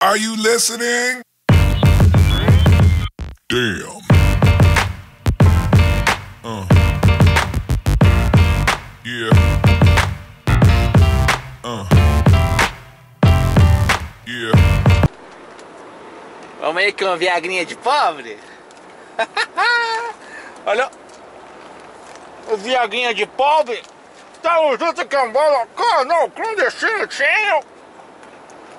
Are you listening? Damn. Uh. Yeah. Uh. Yeah. Vamos aí com uma viagrinha de pobre? Olha. O viagrinha de pobre. Tamo junto com a bola. Canal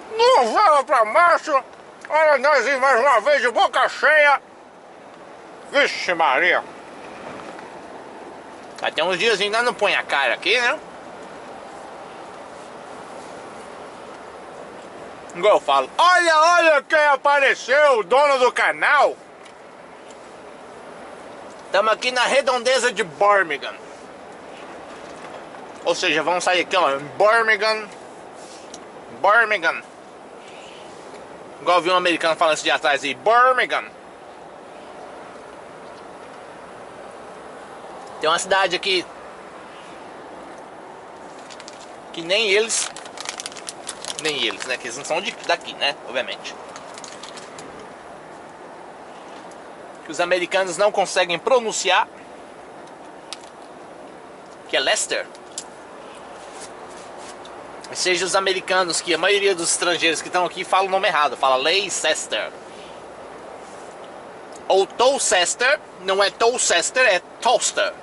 clandestino. Novela pra macho. Olha nós aí mais uma vez de boca cheia. Vixe Maria. Até uns dias ainda não põe a cara aqui, né? Igual eu falo. Olha, olha quem apareceu, o dono do canal. Estamos aqui na redondeza de Birmingham. Ou seja, vamos sair aqui, ó, Birmingham. Birmingham. Igual eu vi um americano falando isso de atrás aí. Birmingham. Tem uma cidade aqui que nem eles, nem eles, né? Que eles não são de, daqui, né? Obviamente. Que os americanos não conseguem pronunciar. Que é Leicester. Seja os americanos, que a maioria dos estrangeiros que estão aqui falam o nome errado, fala Leicester. Ou Tolcester, não é Tolcester, é Toaster.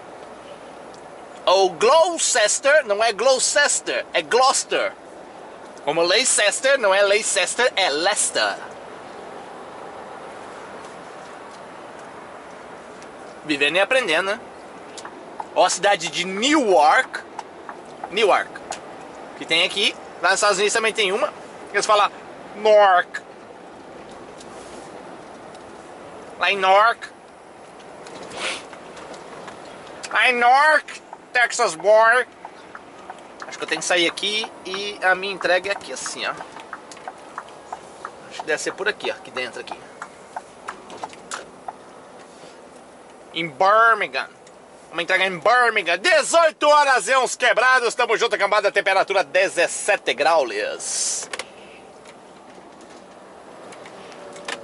Ou Gloucester, não é Gloucester, é Gloucester. Como Leicester, não é Leicester, é Leicester. Vivendo e aprendendo, né? Ou a cidade de Newark. Newark. Que tem aqui. Lá nos Estados Unidos também tem uma. Eles falam Newark. Lá em Newark. Lá em Newark, Texas boy. Acho que eu tenho que sair aqui e a minha entrega é aqui assim, ó. Acho que deve ser por aqui, ó, aqui dentro aqui. Em Birmingham. Vamos entregar em Birmingham. 18 horas e uns quebrados. Tamo junto, cambada. Temperatura 17 graus.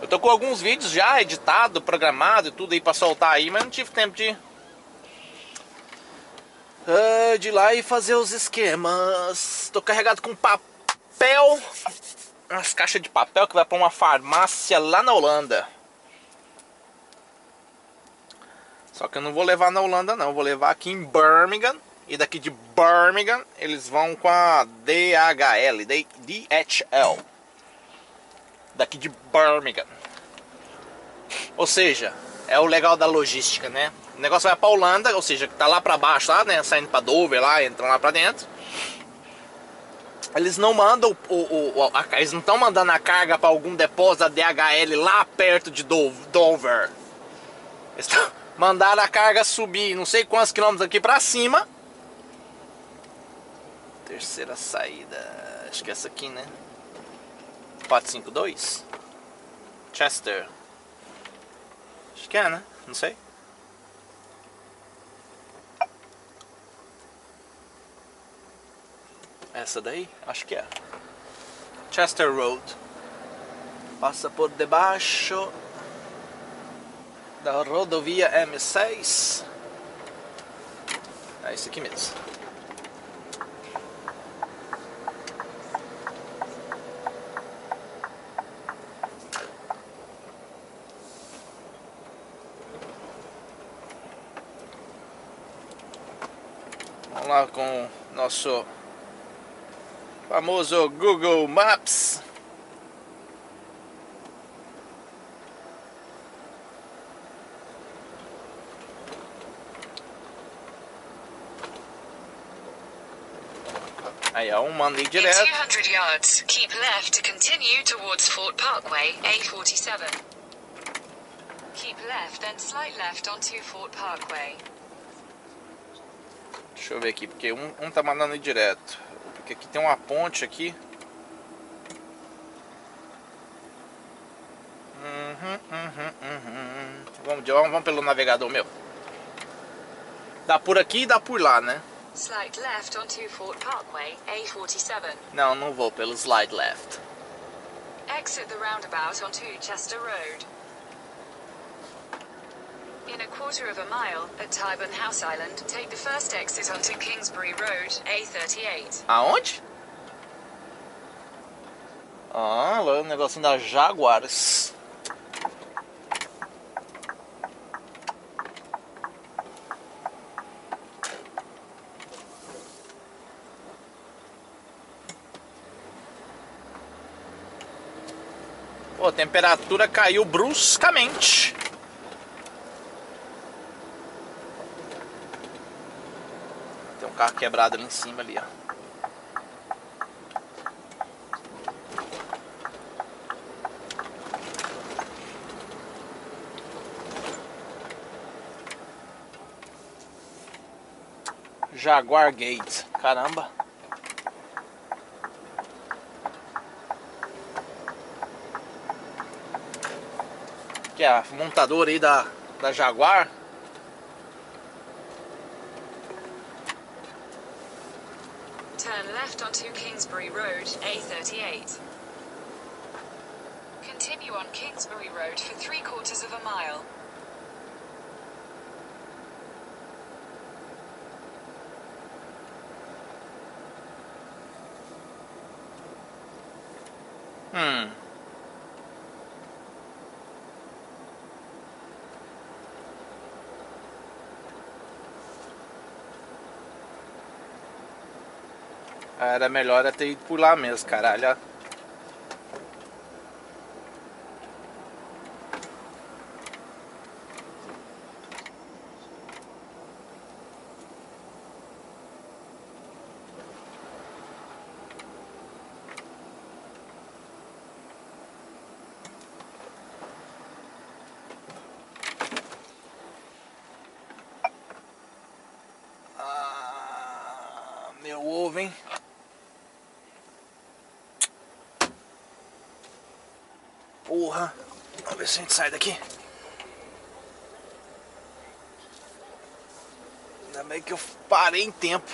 Eu tô com alguns vídeos já editado, programado e tudo aí pra soltar aí, mas não tive tempo de. ah, de ir lá e fazer os esquemas. Tô carregado com papel. Umas caixas de papel que vai pra uma farmácia lá na Holanda. Só que eu não vou levar na Holanda não, vou levar aqui em Birmingham. E daqui de Birmingham eles vão com a DHL, DHL. Daqui de Birmingham. Ou seja, é o legal da logística, né? O negócio vai pra Holanda, ou seja, que tá lá pra baixo, lá, né? Saindo pra Dover lá, entrando lá pra dentro. Eles não mandam o, o, o a, eles não estão mandando a carga para algum depósito da DHL lá perto de Dover. Eles tão, mandaram a carga subir não sei quantos quilômetros aqui pra cima. Terceira saída, acho que é essa aqui, né? 452 Chester. Acho que é, né? Não sei. Essa daí? Acho que é. Chester Road. Passa por debaixo da rodovia M6. É isso aqui mesmo. Vamos lá com o nosso famoso Google Maps. Ó, um mandei In direto. 200 yards, keep left to continue towards Fort Parkway, A47. Keep left, then slight left onto Fort Parkway. Deixa eu ver aqui, porque um, um tá mandando ir direto. Porque aqui tem uma ponte aqui. Uhum, uhum, uhum. Vamos, vamos, vamos pelo navegador meu. Dá por aqui e dá por lá, né? Slight left onto Fort Parkway, A47. Não, não vou pelo slide left. Exit the roundabout onto Chester Road. In a quarter of a mile, at Tyburn House Island, take the first exit onto Kingsbury Road, A38. Aonde? Ah, lá o negocinho da Jaguares. Pô, a temperatura caiu bruscamente. Tem um carro quebrado ali em cima ali, ó. Jaguar Gates. Caramba. Que é a montadora aí da, da Jaguar. Turn left onto Kingsbury Road, A38. Continue on Kingsbury Road for three quarters of a mile. Hum. Era melhor eu ter ido por lá mesmo, caralho. Ah, meu ovo, hein? Porra. Vamos ver se a gente sai daqui. Ainda bem que eu parei em tempo.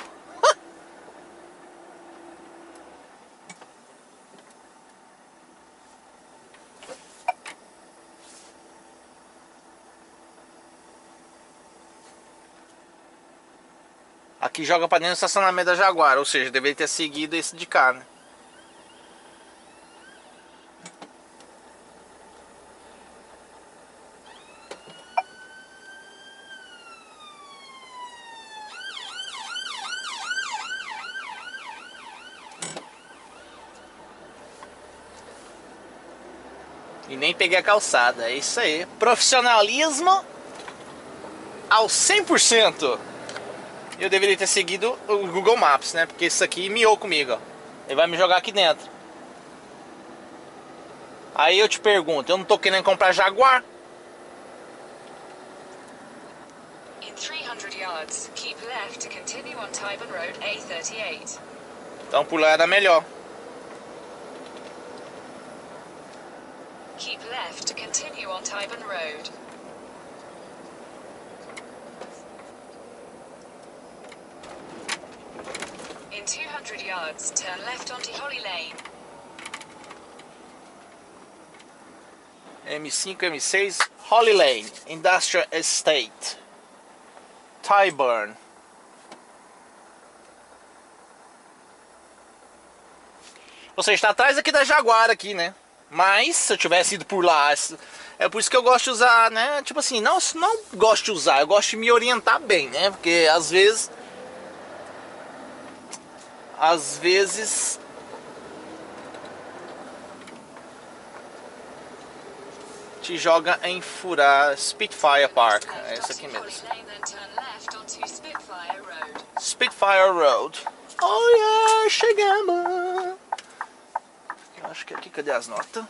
Aqui joga pra dentro do estacionamento da Jaguar, ou seja, deveria ter seguido esse de cá, né? Peguei a calçada, é isso aí. Profissionalismo ao 100%. Eu deveria ter seguido o Google Maps, né? Porque isso aqui miou comigo, ó. Ele vai me jogar aqui dentro. Aí eu te pergunto, eu não tô querendo comprar Jaguar? In 300 yards, keep left to continue on Tyburn Road, A38. Então lá era melhor. Keep left to continue on Tyburn Road. In 200 yards, turn left onto Holly Lane. M5, M6, Holly Lane, Industrial Estate, Tyburn. Seja, está atrás aqui da Jaguar aqui, né? Mas se eu tivesse ido por lá, é por isso que eu gosto de usar, né? Tipo assim, não, não gosto de usar, eu gosto de me orientar bem, né? Porque às vezes às vezes te joga em furar Spitfire Park. É isso aqui mesmo. Spitfire Road. Oh yeah, chegamos! Acho que aqui, cadê as notas?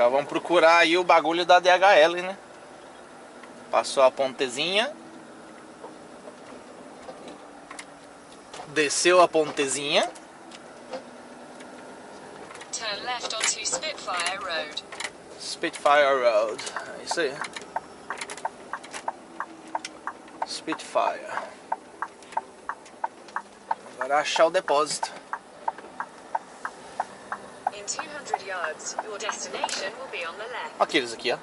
Agora vamos procurar aí o bagulho da DHL, né? Passou a pontezinha. Desceu a pontezinha. Turn left onto Spitfire Road. Spitfire Road. É isso aí. Spitfire. Agora achar o depósito. In 200 yards, your destination will be on the left. Aqueles aqui, ó.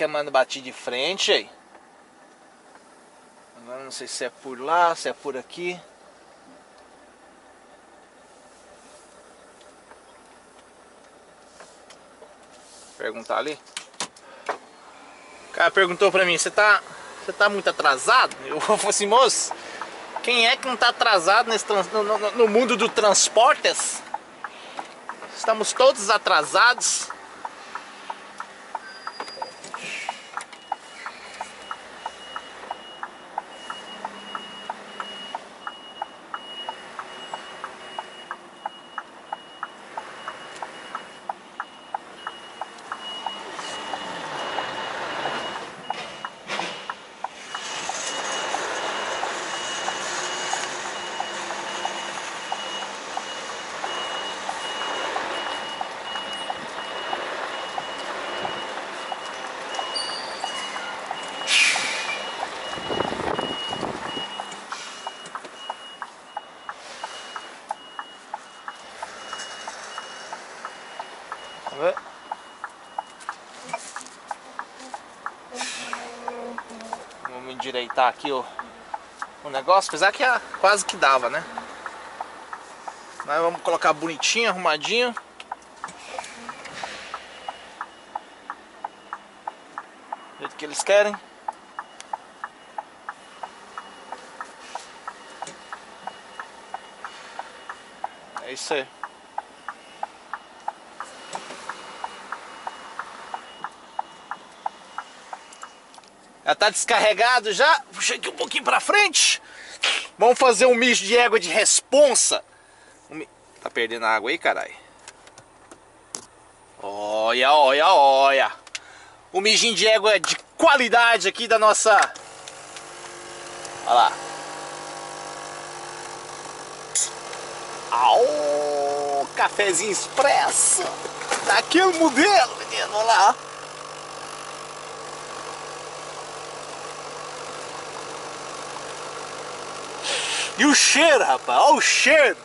Caraca, mano, bati de frente aí. Agora não sei se é por lá, se é por aqui. Perguntar ali. O cara perguntou pra mim, você tá. Você tá muito atrasado? Eu falei assim, moço, quem é que não tá atrasado nesse no, no- no mundo do transportes? Estamos todos atrasados. Vamos endireitar aqui o, o negócio, apesar que ah, quase que dava, né? Mas vamos colocar bonitinho, arrumadinho. Do jeito que eles querem. É isso aí. Já tá descarregado já. Puxa aqui um pouquinho pra frente. Vamos fazer um misto de égua de responsa. Tá perdendo água aí, caralho? Olha, olha, olha. Um mijinho de égua de qualidade aqui da nossa... Olha lá. Au, cafezinho expresso. Daquele modelo, menino. Olha lá. E o cheiro, rapaz, olha o cheiro.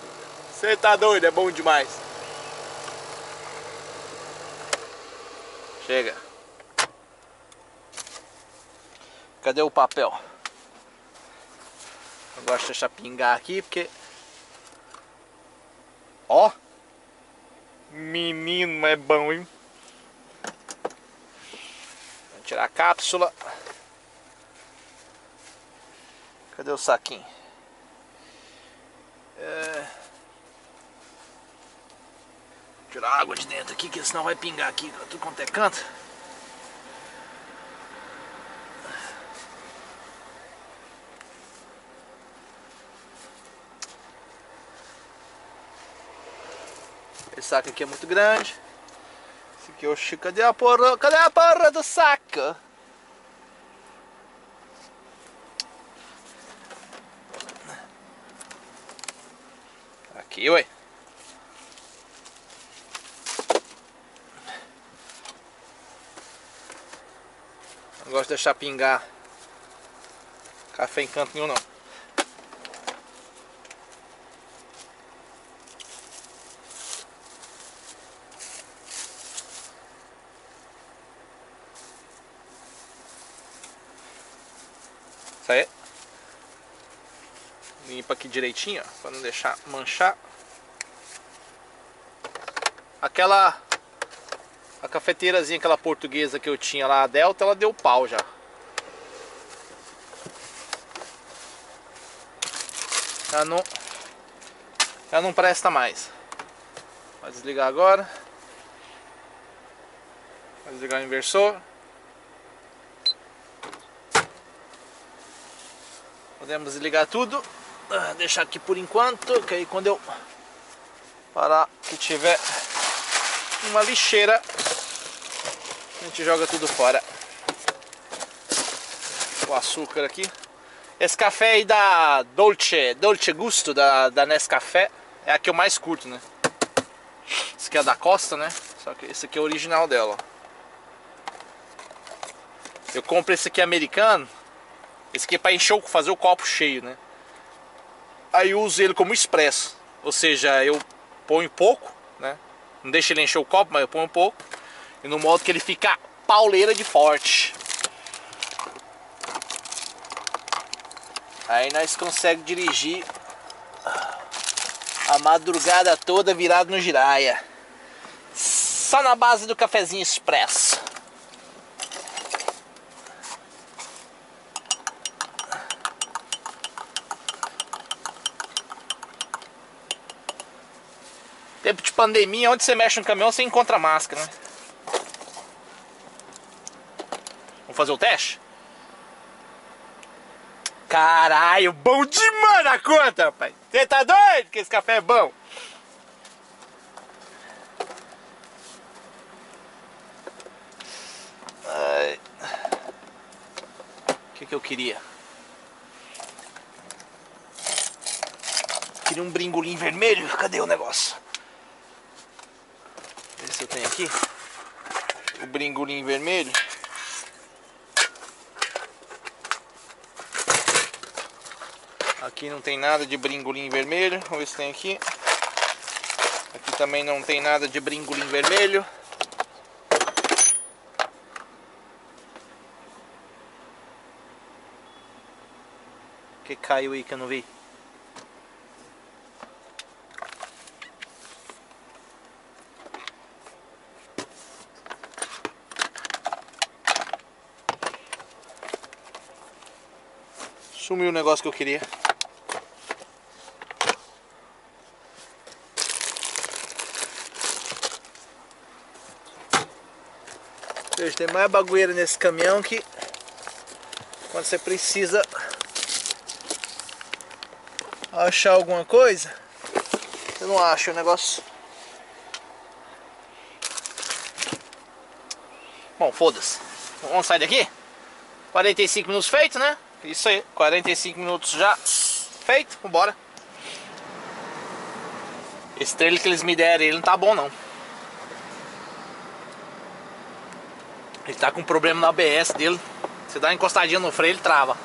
Você tá doido, é bom demais. Chega. Cadê o papel? Eu gosto de deixar pingar aqui porque... Ó. Menino, é bom, hein? Vou tirar a cápsula. Cadê o saquinho? É... Tirar a água de dentro aqui, que senão vai pingar aqui, tudo quanto é canto. Esse saco aqui é muito grande. Esse aqui, oxi, cadê a porra? Cadê a porra do saco? Aqui, ué. Não gosto de deixar pingar café em canto nenhum, não. Isso aí. Limpa aqui direitinho, ó, pra não deixar manchar. Aquela a cafeteirazinha, aquela portuguesa que eu tinha lá, a Delta, ela deu pau já. Ela não ela não presta mais. Vai desligar agora. Vai desligar o inversor. Podemos desligar tudo. Ah, Deixar aqui por enquanto, que aí quando eu parar que tiver uma lixeira, a gente joga tudo fora. o açúcar aqui. Esse café aí da Dolce, Dolce Gusto, da, da Nescafé, é a que eu mais curto, né? Esse aqui é da Costa, né? Só que esse aqui é o original dela. Eu compro esse aqui americano. Esse aqui é pra encher, fazer o copo cheio, né? Aí eu uso ele como expresso. Ou seja, eu ponho pouco, né? Não deixo ele encher o copo, mas eu ponho pouco. E no modo que ele fica pauleira de forte. Aí nós conseguimos dirigir a madrugada toda virado no giraia. Só na base do cafezinho expresso. Tempo de pandemia, onde você mexe no caminhão, você encontra máscara, né? Vamos fazer o teste? Caralho, bom demais na conta, rapaz. Você tá doido que esse café é bom? O que, que eu queria? Queria um bringolim vermelho. Cadê o negócio? Tenho aqui. O bringolim vermelho. Aqui não tem nada de bringolim vermelho. Vamos ver se tem aqui. Aqui também não tem nada de bringolim vermelho. Que caiu aí que eu não vi? Sumiu o negócio que eu queria. Veja, tem mais bagulheira nesse caminhão que quando você precisa achar alguma coisa, você não acha o negócio. Bom, foda-se. Vamos sair daqui? 45 minutos feito, né? Isso aí, 45 minutos já feito, vambora. Esse trailer que eles me deram, ele não tá bom não. Ele tá com problema no ABS dele. Você dá uma encostadinha no freio, ele trava.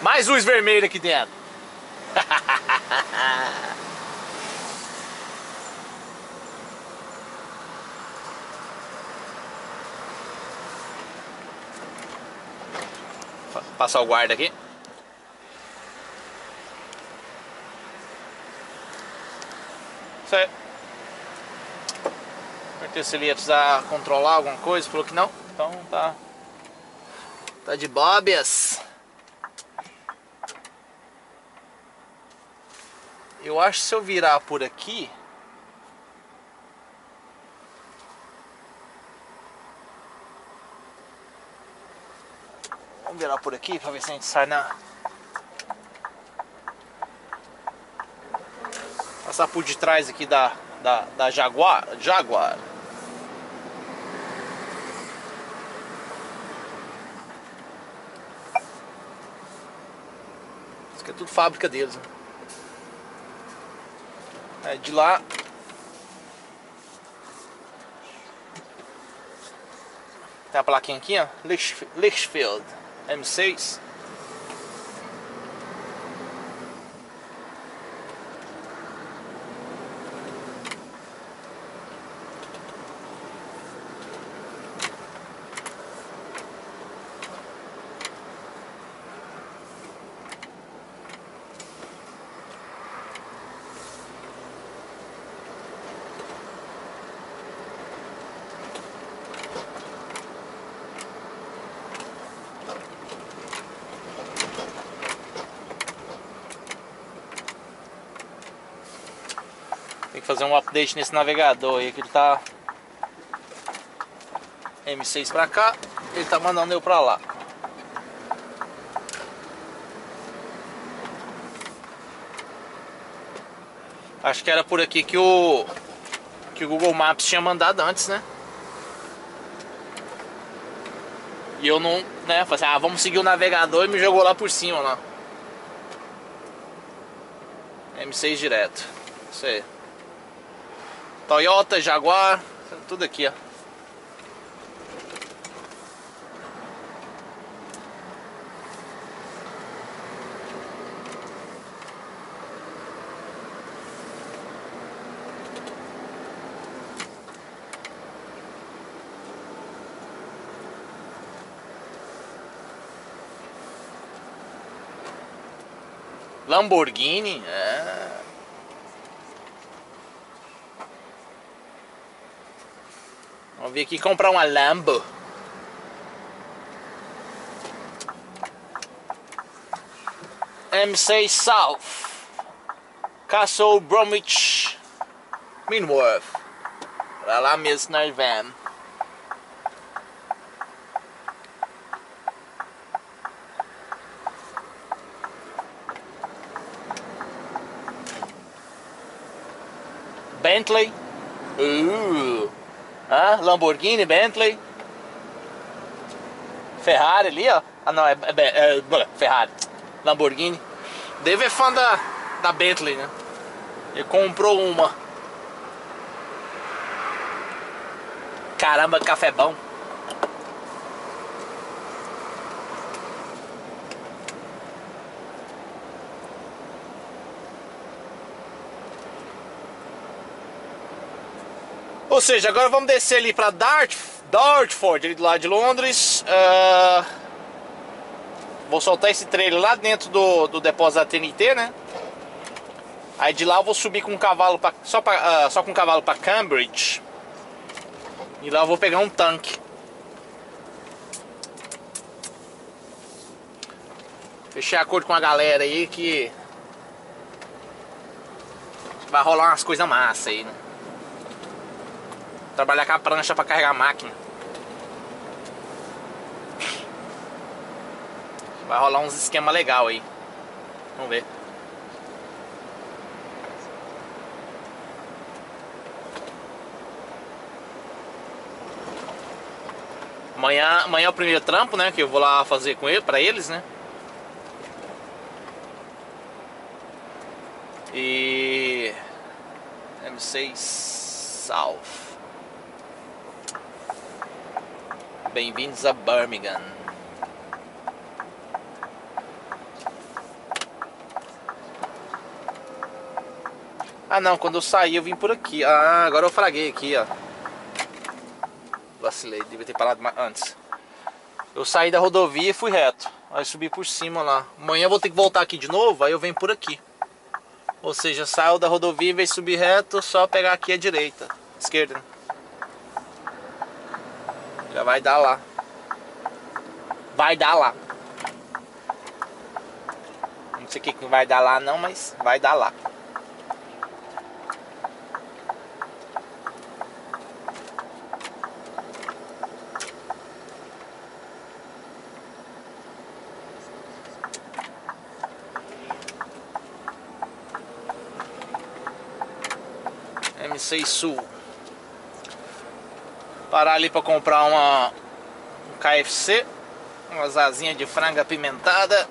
Mais luz vermelha aqui dentro. Passar o guarda aqui. Isso aí. Perguntei se ele ia precisar controlar alguma coisa, falou que não. Então tá. Tá de bobias. Eu acho que se eu virar por aqui. Virar por aqui para ver se a gente sai na. Passar por detrás aqui da, da, da Jaguar. Jaguar. Isso aqui é tudo fábrica deles. Né? É, de lá Tem a plaquinha aqui, ó. Litchfield M6. Fazer um update nesse navegador aí que ele tá M6 pra cá, ele tá mandando eu pra lá. Acho que era por aqui que o que o Google Maps tinha mandado antes, né? E eu não, né, falei assim, ah, vamos seguir o navegador e me jogou lá por cima lá. M6 direto. Isso aí. Toyota, Jaguar, tudo aqui, ó. Lamborghini, é. Vamos vir aqui comprar uma Lambo. M6 South. Castle Bromwich. Minworth. Pra lá mesmo nós vamos. Bentley. Uh. Ah, Lamborghini, Bentley. Ferrari ali, ó. Ah, não, é, é, é Ferrari. Lamborghini. Dave é fã da, da Bentley, né? Ele comprou uma. Caramba, café bom. Ou seja, agora vamos descer ali para Dart, Dartford, ali do lado de Londres. Uh, vou soltar esse trailer lá dentro do, do depósito da TNT, né? Aí de lá eu vou subir com um cavalo pra, só, pra, uh, só com um cavalo para Cambridge. E lá eu vou pegar um tanque. Fechei acordo com a galera aí que vai rolar umas coisas massa aí, né? Trabalhar com a prancha para carregar a máquina. Vai rolar uns esquema legal aí. Vamos ver. Amanhã, amanhã é o primeiro trampo, né? Que eu vou lá fazer com ele, pra eles, né? E... M6 South. Bem-vindos a Birmingham. Ah não, quando eu saí eu vim por aqui. Ah, agora eu fraguei aqui, ó. Vacilei, devia ter parado antes. Eu saí da rodovia e fui reto. Aí subi por cima lá. Amanhã eu vou ter que voltar aqui de novo, aí eu venho por aqui. Ou seja, saio da rodovia e vem subir reto, só pegar aqui à direita. Esquerda, né? Já vai dar lá. Vai dar lá. Não sei o que, que vai dar lá não, mas vai dar lá. M6 Sul parar ali para comprar uma um KFC, umas asinhas de franga apimentada.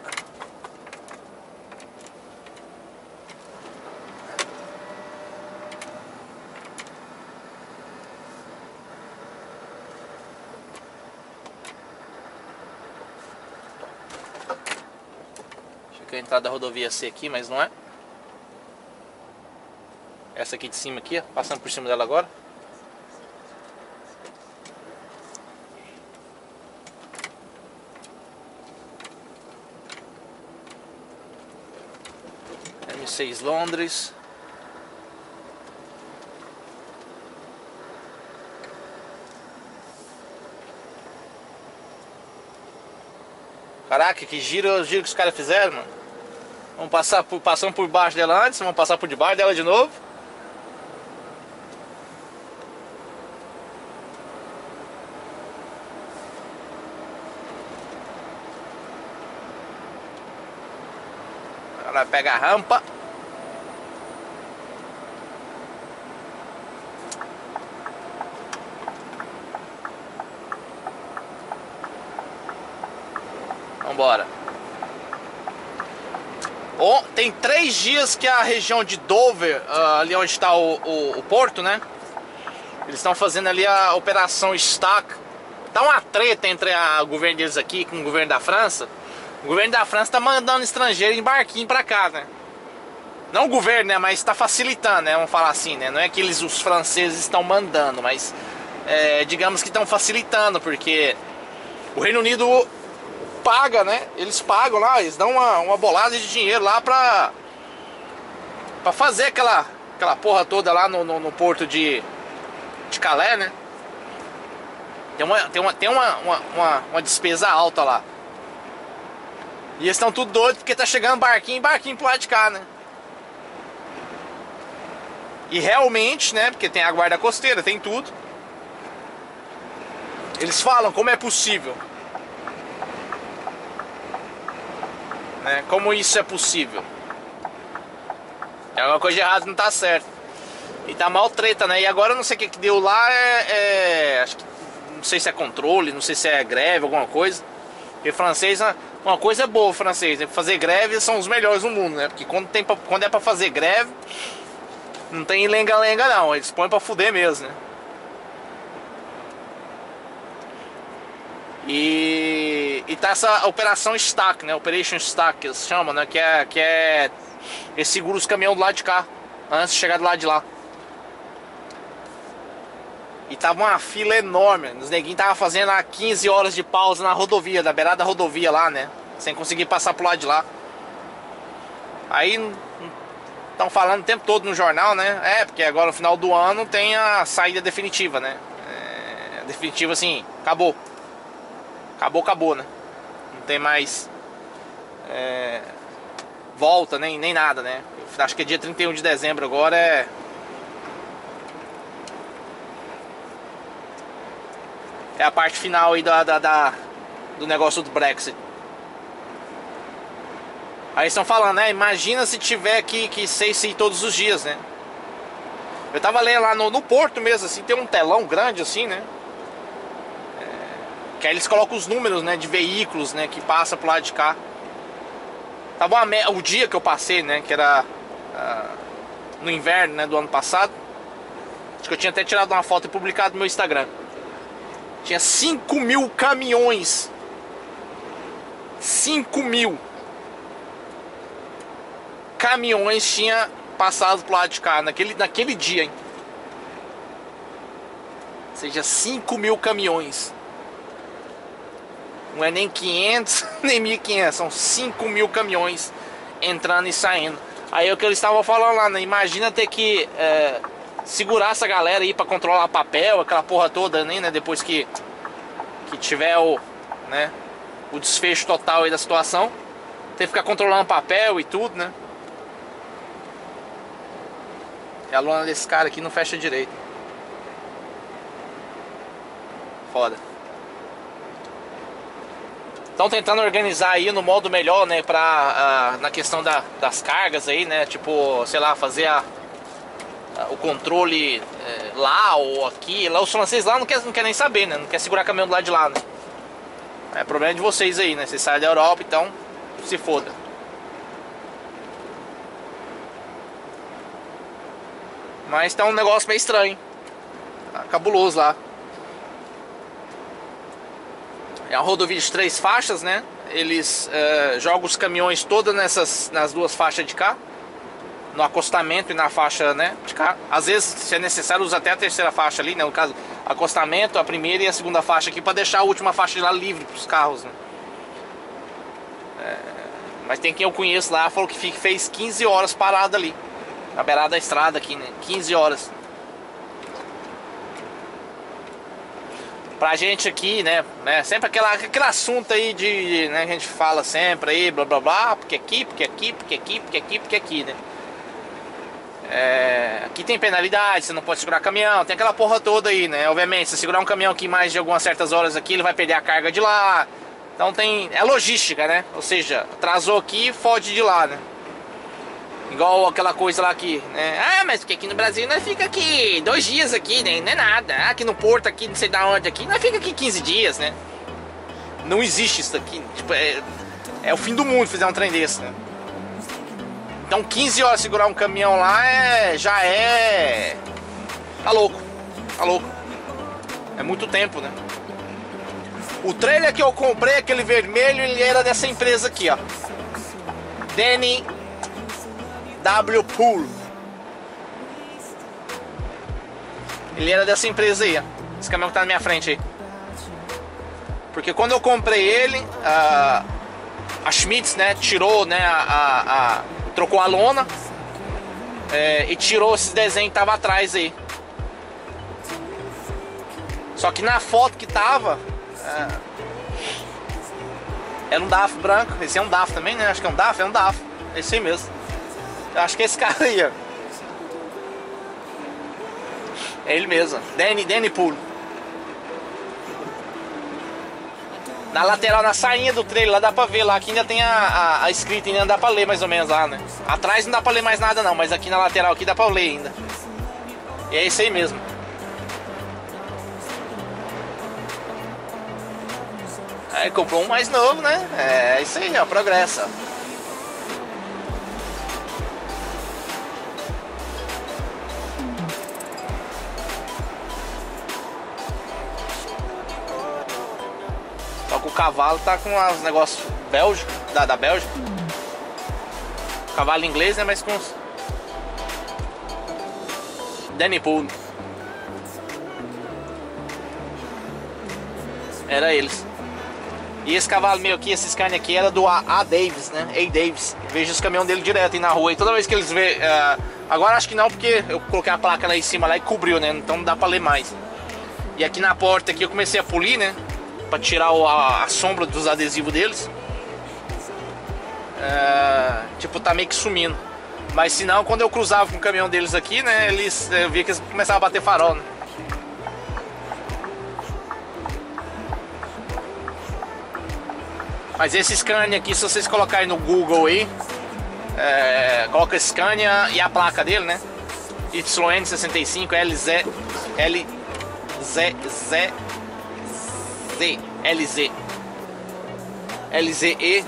Achei que a entrada da rodovia C aqui, mas não é. Essa aqui de cima aqui, passando por cima dela agora. M6 Londres. Caraca, que giro, giro que os caras fizeram, mano. Vamos passar por, passamos por baixo dela antes, vamos passar por debaixo dela de novo. Agora pega a rampa. Vambora. Oh, tem três dias que a região de Dover, ah, ali onde está o, o, o porto, né? Eles estão fazendo ali a operação Stack. Tá uma treta entre o governo deles aqui com o governo da França. O governo da França tá mandando estrangeiro em barquinho pra cá, né? Não o governo, né? Mas tá facilitando, né? Vamos falar assim, né? Não é que eles, os franceses estão mandando, mas é, digamos que estão facilitando, porque o Reino Unido paga, né? Eles pagam lá, eles dão uma, uma bolada de dinheiro lá pra, pra fazer aquela, aquela porra toda lá no, no, no porto de, de Calais, né? Tem uma, tem uma, tem uma, uma, uma, uma despesa alta lá. E eles estão tudo doidos porque tá chegando barquinho e barquinho pro lado de cá, né? E realmente, né? Porque tem a guarda costeira, tem tudo. Eles falam como é possível. Né? Como isso é possível? Tem alguma coisa de errado, não tá certo. E tá mal treta, né? E agora eu não sei o que, que deu lá, é, é, Acho que. Não sei se é controle, não sei se é greve, alguma coisa. Porque francês, né, uma coisa é boa, francês, né? Fazer greve são os melhores do mundo, né? Porque quando, tem pra, quando é pra fazer greve, não tem lenga-lenga não, eles põem pra fuder mesmo, né? E, e tá essa operação stack, né? Operation stack que eles chamam, né? Que é, que é eles seguram os caminhões do lado de cá antes de chegar do lado de lá. E tava uma fila enorme. Os neguinhos tava fazendo a 15 horas de pausa na rodovia, da beirada da rodovia lá, né? Sem conseguir passar pro lado de lá. Aí estão falando o tempo todo no jornal, né? É, porque agora no final do ano tem a saída definitiva, né? É, definitiva assim, acabou. Acabou, acabou, né? Não tem mais é, volta, nem, nem nada, né? Acho que é dia 31 de dezembro agora é. É a parte final aí da, da, da do negócio do Brexit. Aí estão falando, né? Imagina se tiver que, que ser sim todos os dias, né? Eu tava lendo lá no, no porto mesmo, assim, tem um telão grande assim, né? Que aí eles colocam os números, né, de veículos, né, que passa pro lado de cá. Tava uma me... o dia que eu passei, né, que era uh, no inverno, né, do ano passado. Acho que eu tinha até tirado uma foto e publicado no meu Instagram. Tinha 5 mil caminhões. 5 mil caminhões tinha passado pro lado de cá naquele, naquele dia, hein? Ou seja, 5 mil caminhões. Não é nem 500, nem 1.500, são 5 mil caminhões entrando e saindo. Aí é o que eles estavam falando lá, né? Imagina ter que é, segurar essa galera aí para controlar papel, aquela porra toda, né? Depois que, que tiver o, né, o desfecho total aí da situação. Ter que ficar controlando papel e tudo, né? E a lona desse cara aqui não fecha direito. Foda. Estão tentando organizar aí no modo melhor, né, pra, uh, na questão da, das cargas aí, né, tipo, sei lá, fazer a, o controle eh, lá ou aqui, lá os franceses lá não querem não quer nem saber, né, não quer segurar caminhão do lado de lá, né. É problema de vocês aí, né, vocês saem da Europa, então se foda. Mas tá um negócio meio estranho, tá cabuloso lá. É uma rodovia de três faixas, né? Eles uh, jogam os caminhões todas nessas, nas duas faixas de cá. No acostamento e na faixa né. Às vezes, se é necessário, usa até a terceira faixa ali, né? No caso, acostamento, a primeira e a segunda faixa aqui para deixar a última faixa de lá livre para os carros, né? É, mas tem quem eu conheço lá, falou que fez 15 horas parado ali. Na beirada da estrada aqui, né? 15 horas. pra gente aqui, né, né sempre aquela, aquele assunto aí de, né, a gente fala sempre aí, blá blá blá, porque aqui, porque aqui, porque aqui, porque aqui, porque aqui, né. É, aqui tem penalidade, você não pode segurar caminhão, tem aquela porra toda aí, né? Obviamente, se segurar um caminhão aqui mais de algumas certas horas aqui, ele vai perder a carga de lá. Então tem. É logística, né? Ou seja, atrasou aqui, fode de lá, né? Igual aquela coisa lá aqui, né? Ah, mas porque aqui no Brasil nós fica aqui dois dias aqui, né? Não é nada. Ah, aqui no Porto, aqui não sei da onde aqui, nós fica aqui 15 dias, né? Não existe isso aqui. Tipo, é, É o fim do mundo fizer um trem desse, né? Então 15 horas segurar um caminhão lá é. já é. Tá louco. Tá louco. É muito tempo, né? O trailer que eu comprei, aquele vermelho, ele era dessa empresa aqui, ó. Danny W. Pool. Ele era dessa empresa aí, ó. Esse caminhão que tá na minha frente aí. Porque quando eu comprei ele, a, a Schmitz, né, tirou, né, a, a, a trocou a lona é, e tirou esse desenho que tava atrás aí. Só que na foto que tava, é, era um DAF branco. Esse é um DAF também, né? Acho que é um DAF, é um DAF. Esse aí mesmo. Eu acho que é esse cara aí, ó. É ele mesmo, Danny, Danny Pool. Na lateral, na sainha do trailer, lá dá pra ver lá, que ainda tem a, a, a escrita, ainda dá pra ler mais ou menos lá, né? Atrás não dá pra ler mais nada não, mas aqui na lateral aqui dá pra ler ainda. E é isso aí mesmo. Aí comprou um mais novo, né? É isso aí, ó, progressa. O cavalo tá com os negócios bélgico, da, da Bélgica. Cavalo inglês, né? Mas com os. Danny Pool. Era eles. E esse cavalo meu aqui, esse Scania aqui, era do A, A Davis, né? A Davis. Vejo os caminhões dele direto aí na rua. E toda vez que eles vê. Uh, agora acho que não, porque eu coloquei a placa lá em cima lá e cobriu, né? Então não dá pra ler mais. E aqui na porta aqui eu comecei a polir, né? Pra tirar o, a, a, sombra dos adesivos deles. Uh, tipo, tá meio que sumindo. Mas se não, quando eu cruzava com o caminhão deles aqui, né? Eles, eu via que eles começavam a bater farol, né? Mas esse Scania aqui, se vocês colocarem no Google aí, é, coloca Scania e a placa dele, né? YN65 LZ LZ LZE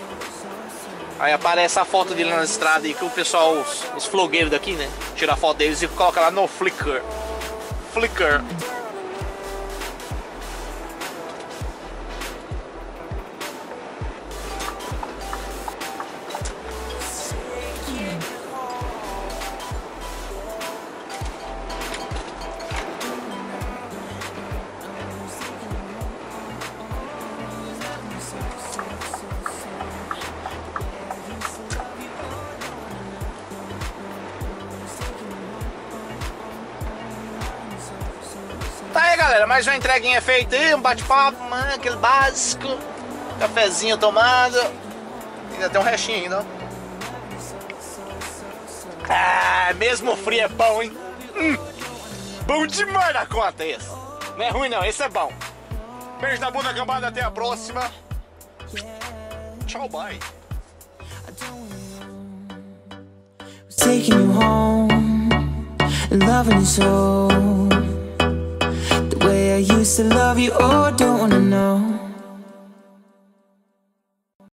Aí aparece a foto dele na estrada e que o pessoal, os, os flogueiros daqui, né? Tira a foto deles e coloca lá no Flickr. Flickr. Mais uma entreguinha feita aí, um bate-papo, aquele básico. Cafezinho tomado. Ainda tem um restinho ainda. Ah, mesmo frio é bom, hein? Hum, bom demais da conta esse. Não é ruim não, esse é bom. Beijo da bunda cambada, até a próxima. Tchau, bye. taking you home, loving you so. To love you, oh, don't wanna know.